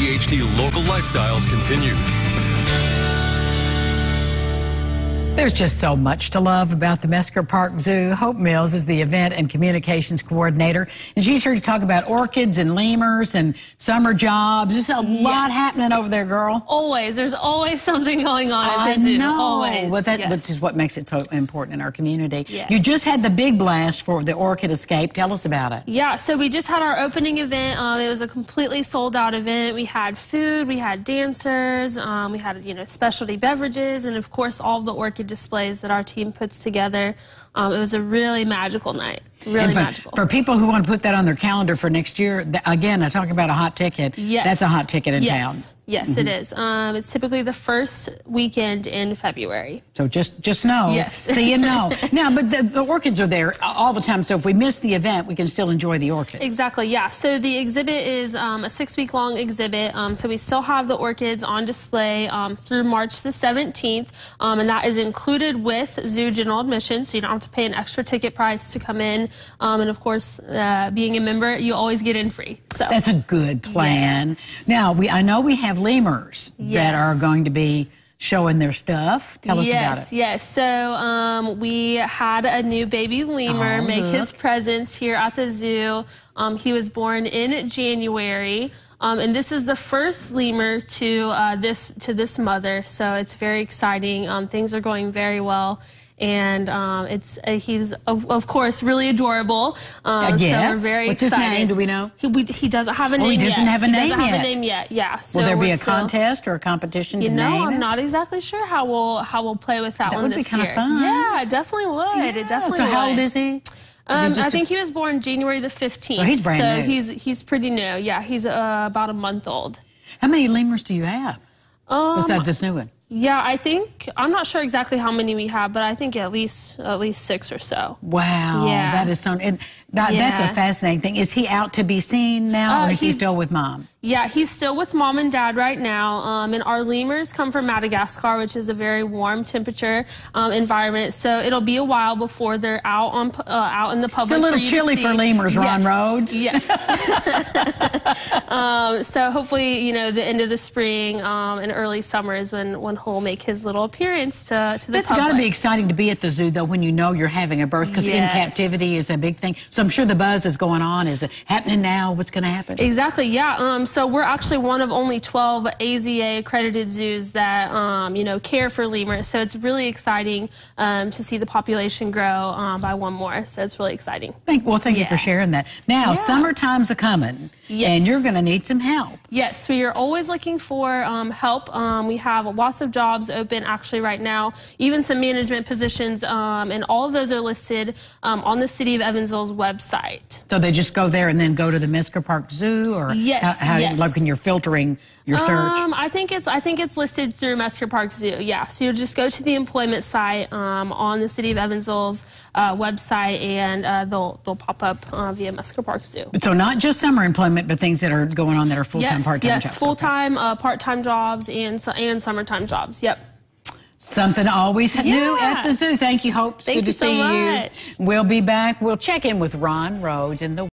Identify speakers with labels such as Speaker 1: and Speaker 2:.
Speaker 1: WEHT Local Lifestyles continues.
Speaker 2: There's just so much to love about the Mesker Park Zoo. Hope Mills is the event and communications coordinator, and she's here to talk about orchids and lemurs and summer jobs. There's a yes. lot happening over there, girl.
Speaker 3: Always. There's always something going on at the zoo.
Speaker 2: Know.
Speaker 3: Always.
Speaker 2: Well, that,
Speaker 3: yes.
Speaker 2: Which is what makes it so important in our community.
Speaker 3: Yes.
Speaker 2: You just had the big blast for the Orchid Escape. Tell us about it.
Speaker 3: Yeah, so we just had our opening event. Um, it was a completely sold out event. We had food, we had dancers, um, we had, you know, specialty beverages, and of course, all the displays that our team puts together. Um, it was a really magical night. Really
Speaker 2: for,
Speaker 3: magical.
Speaker 2: For people who want to put that on their calendar for next year, again, I talk about a hot ticket.
Speaker 3: Yes.
Speaker 2: That's a hot ticket in
Speaker 3: yes.
Speaker 2: town.
Speaker 3: Yes, mm -hmm. it mm-hmm. Um, it's typically the first weekend in February.
Speaker 2: So just just know.
Speaker 3: Yes.
Speaker 2: so you know. now, but the, the, orchids are there all the time. So if we miss the event, we can still enjoy the orchids.
Speaker 3: Exactly. Yeah. So the exhibit is um, a six week long exhibit. Um, so we still have the orchids on display um, through March the 17th, um, and that is included with zoo general admission. So you don't have to pay an extra ticket price to come in. Um, and of course, uh, being a member, you always get in free. So
Speaker 2: that's a good plan.
Speaker 3: Yes.
Speaker 2: Now we I know we have lemurs
Speaker 3: yes.
Speaker 2: that are going to be showing their stuff. Tell us
Speaker 3: yes,
Speaker 2: about it.
Speaker 3: Yes, So um, we had a new baby lemur
Speaker 2: oh,
Speaker 3: make
Speaker 2: look.
Speaker 3: his presence here at the zoo. Um, he was born in January. Um, and this is the first lemur to uh, this to this mother, so it's very exciting. Um, things are going very well and um, it's uh, he's of, of, course really adorable.
Speaker 2: Um,
Speaker 3: So
Speaker 2: we're
Speaker 3: very
Speaker 2: What's
Speaker 3: excited.
Speaker 2: his name? Do we know?
Speaker 3: He, we, he doesn't have a name
Speaker 2: oh, he doesn't
Speaker 3: yet.
Speaker 2: have a
Speaker 3: he
Speaker 2: name
Speaker 3: doesn't
Speaker 2: yet.
Speaker 3: have a name yet. Yeah.
Speaker 2: So Will there be a still, contest or a competition?
Speaker 3: You know, I'm
Speaker 2: it?
Speaker 3: not exactly sure how we'll how we'll play with that,
Speaker 2: that
Speaker 3: one
Speaker 2: would
Speaker 3: this
Speaker 2: be kind
Speaker 3: year.
Speaker 2: of fun.
Speaker 3: Yeah, it definitely would.
Speaker 2: Yeah.
Speaker 3: It definitely.
Speaker 2: So
Speaker 3: would.
Speaker 2: how old is he?
Speaker 3: Um, I think he was born January the 15th.
Speaker 2: So he's brand
Speaker 3: so
Speaker 2: new.
Speaker 3: he's he's pretty new. Yeah, he's uh, about a month old.
Speaker 2: How many lemurs do you have
Speaker 3: um,
Speaker 2: besides this new one?
Speaker 3: Yeah, I think I'm not sure exactly how many we have, but I think at least at least six or so.
Speaker 2: Wow,
Speaker 3: yeah.
Speaker 2: that is so. And that,
Speaker 3: yeah.
Speaker 2: that's a fascinating thing. Is he out to be seen now,
Speaker 3: uh,
Speaker 2: or is he still with mom?
Speaker 3: Yeah, he's still with mom and dad right now. Um, and our lemurs come from Madagascar, which is a very warm temperature um, environment. So it'll be a while before they're out on uh, out in the public.
Speaker 2: It's a little chilly for lemurs, Ron
Speaker 3: yes.
Speaker 2: Rhodes.
Speaker 3: Yes. um, so hopefully, you know, the end of the spring um, and early summer is when when he'll make his little appearance to to the
Speaker 2: That's got to be exciting to be at the zoo, though, when you know you're having a birth, because
Speaker 3: yes.
Speaker 2: in captivity is a big thing. So I'm sure the buzz is going on. Is it happening now? What's going to happen?
Speaker 3: Exactly. Yeah. Um, so we're actually one of only 12 AZA accredited zoos that um, you know care for lemurs. So it's really exciting um, to see the population grow um, by one more. So it's really exciting.
Speaker 2: Thank, well, thank
Speaker 3: yeah.
Speaker 2: you for sharing that. Now,
Speaker 3: yeah.
Speaker 2: summertime's a coming.
Speaker 3: Yes.
Speaker 2: And you're going to need some help.
Speaker 3: Yes, we are always looking for um, help. Um, we have lots of jobs open actually right now, even some management positions, um, and all of those are listed um, on the City of Evansville's website.
Speaker 2: So they just go there and then go to the Mesker Park Zoo, or
Speaker 3: yes,
Speaker 2: how, how
Speaker 3: yes.
Speaker 2: like you're filtering your search?
Speaker 3: Um, I think it's I think it's listed through Mesker Park Zoo. Yeah, so you'll just go to the employment site um, on the City of Evansville's uh, website, and uh, they'll they'll pop up uh, via Mesker Park Zoo.
Speaker 2: So not just summer employment, but things that are going on that are full time,
Speaker 3: yes,
Speaker 2: part time
Speaker 3: yes,
Speaker 2: jobs.
Speaker 3: full time, uh, part time jobs, and and summertime jobs. Yep.
Speaker 2: Something always
Speaker 3: yeah.
Speaker 2: new at the zoo. Thank you, Hope.
Speaker 3: Thank
Speaker 2: Good
Speaker 3: you
Speaker 2: to
Speaker 3: so
Speaker 2: see
Speaker 3: much.
Speaker 2: you. We'll be back. We'll check in with Ron Rhodes in the